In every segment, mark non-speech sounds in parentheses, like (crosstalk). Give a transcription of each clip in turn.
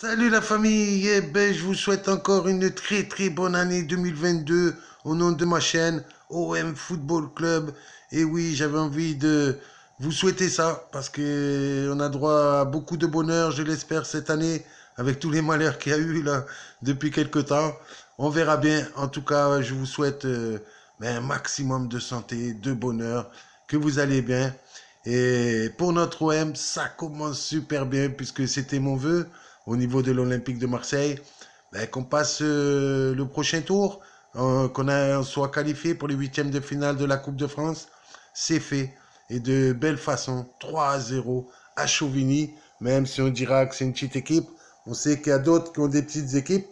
Salut la famille, eh ben, je vous souhaite encore une très très bonne année 2022 au nom de ma chaîne OM Football Club. Et oui, j'avais envie de vous souhaiter ça parce que on a droit à beaucoup de bonheur, je l'espère, cette année avec tous les malheurs qu'il y a eu depuis quelques temps. On verra bien. En tout cas, je vous souhaite euh, un maximum de santé, de bonheur, que vous allez bien. Et pour notre OM, ça commence super bien puisque c'était mon vœu au niveau de l'Olympique de Marseille, ben, qu'on passe euh, le prochain tour, euh, qu'on soit qualifié pour les huitièmes de finale de la Coupe de France. C'est fait. Et de belle façon, 3 à 0 à Chauvigny, même si on dira que c'est une petite équipe. On sait qu'il y a d'autres qui ont des petites équipes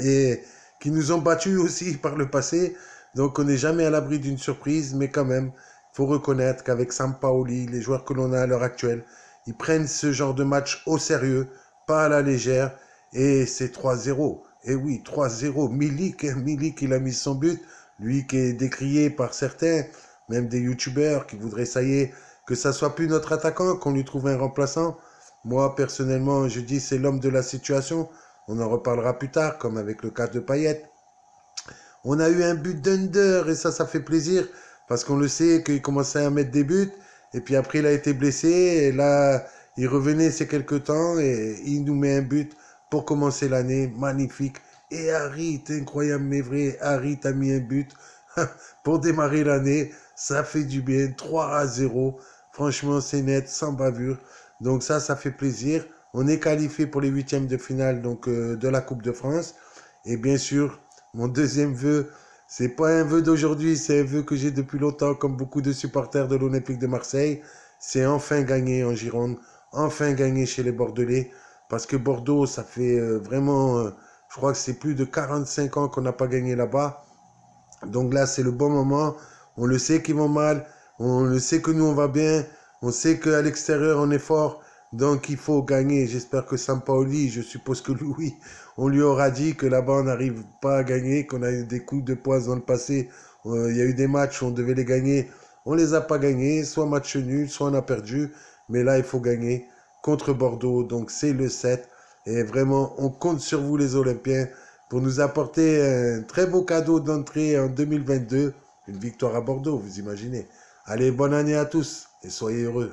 et qui nous ont battus aussi (laughs) par le passé. Donc on n'est jamais à l'abri d'une surprise, mais quand même, il faut reconnaître qu'avec Sampaoli, les joueurs que l'on a à l'heure actuelle, ils prennent ce genre de match au sérieux pas à la légère. Et c'est 3-0. Et oui, 3-0. Milik, (laughs) Milik, il a mis son but. Lui qui est décrié par certains, même des youtubeurs qui voudraient, ça y est, que ça soit plus notre attaquant, qu'on lui trouve un remplaçant. Moi, personnellement, je dis c'est l'homme de la situation. On en reparlera plus tard, comme avec le cas de Payet. On a eu un but d'Under et ça, ça fait plaisir parce qu'on le sait qu'il commençait à mettre des buts et puis après il a été blessé et là il revenait ces quelques temps et il nous met un but pour commencer l'année. Magnifique. Et Harit, incroyable mais vrai, Harit a mis un but (laughs) pour démarrer l'année. Ça fait du bien. 3 à 0. Franchement, c'est net, sans bavure. Donc ça, ça fait plaisir. On est qualifié pour les huitièmes de finale donc, euh, de la Coupe de France. Et bien sûr, mon deuxième vœu, c'est pas un vœu d'aujourd'hui, c'est un vœu que j'ai depuis longtemps, comme beaucoup de supporters de l'Olympique de Marseille. C'est enfin gagner en Gironde enfin gagné chez les Bordelais. Parce que Bordeaux, ça fait euh, vraiment, euh, je crois que c'est plus de 45 ans qu'on n'a pas gagné là-bas. Donc là, c'est le bon moment. On le sait qu'ils vont mal. On le sait que nous, on va bien. On sait qu'à l'extérieur, on est fort. Donc il faut gagner. J'espère que Sampaoli, je suppose que lui, on lui aura dit que là-bas, on n'arrive pas à gagner, qu'on a eu des coups de poing dans le passé. Euh, il y a eu des matchs où on devait les gagner. On les a pas gagnés, soit match nul, soit on a perdu. Mais là, il faut gagner contre Bordeaux. Donc, c'est le 7. Et vraiment, on compte sur vous, les Olympiens, pour nous apporter un très beau cadeau d'entrée en 2022. Une victoire à Bordeaux, vous imaginez. Allez, bonne année à tous et soyez heureux.